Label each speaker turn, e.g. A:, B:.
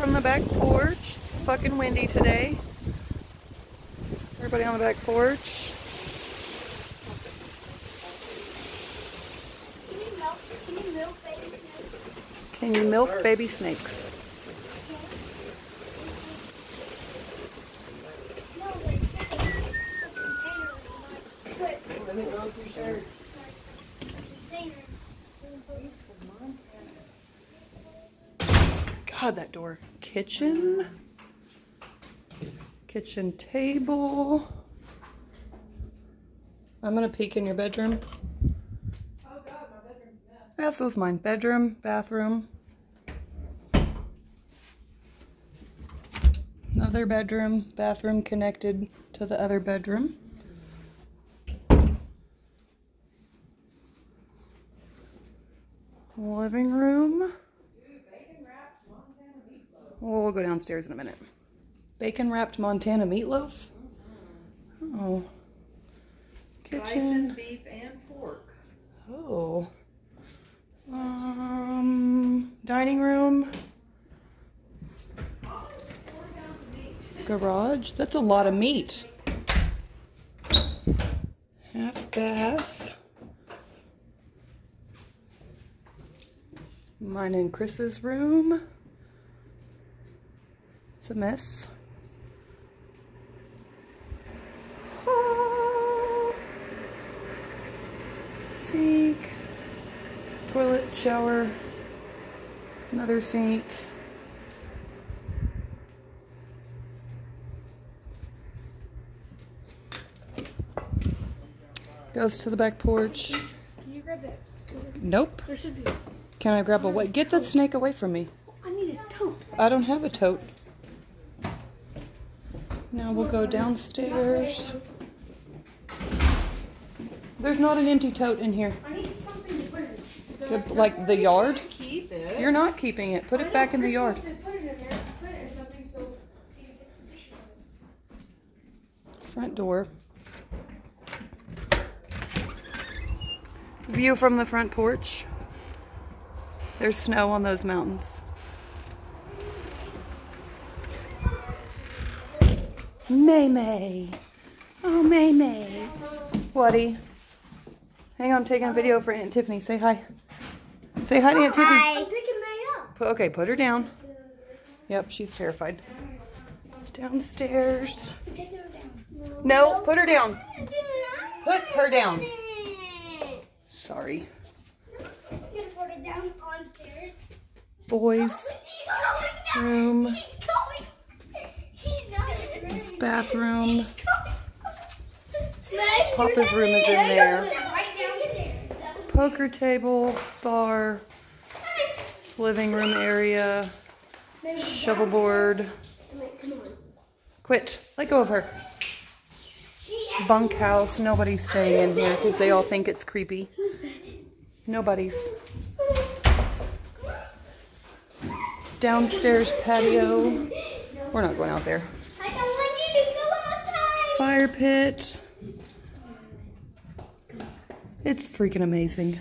A: from the back porch. fucking windy today. Everybody on the back porch.
B: Can you milk, baby
A: snakes
B: like, container,
C: Let me go through shirt.
B: container.
A: God, that door. Kitchen. Kitchen table. I'm gonna peek in your bedroom.
C: Oh god, my bedroom's a mess.
A: That's was mine. Bedroom, bathroom. Another bedroom, bathroom connected to the other bedroom. Living room.
C: Dude, bacon wrapped Montana meatloaf.
A: We'll go downstairs in a minute. Bacon wrapped Montana meatloaf. Oh. Kitchen.
C: Bison, beef, and pork.
A: Oh. Um, dining room. Garage. That's a lot of meat. Half bath. Mine and Chris's room. A mess. Sink. Toilet, shower. Another sink. Goes to the back porch.
B: Can you grab that?
A: Nope.
B: There should be.
A: Can I grab a what? Get the snake away from me.
B: I need a tote.
A: I don't have a tote. Now we'll go downstairs. There's not an empty tote in here.
B: I need something to put it in.
A: The- Like the yard?
C: Keep it.
A: You're not keeping it. Put it back in the yard.
B: wants to Put it in there. Put it in something so he can get a picture of it.
A: Front door. View from the front porch. There's snow on those mountains. May May. Oh, May May. Whatty? Hang on, I'm taking a video for Aunt Tiffany. Say hi. Say hi to Aunt Tiffany.
B: I'm picking May up.
A: Pu- Okay, put her down. Yep, she's terrified. Downstairs.
B: I'm taking her down.
A: No, put her down. Put her down. Sorry.
B: You can put it down.
A: Boys
B: oh, She's
A: room.
B: She's going. She's not.
A: Bathroom. Papa's room is in there.
B: Right down there.
A: Poker table, bar, living room area, shovelboard.
B: Meg, come on.
A: Quit. Let go of her. Bunkhouse. Nobody's staying in here because they all think it's creepy. Nobody's. Downstairs patio. We're not going out there. Fire pit. It's freaking amazing.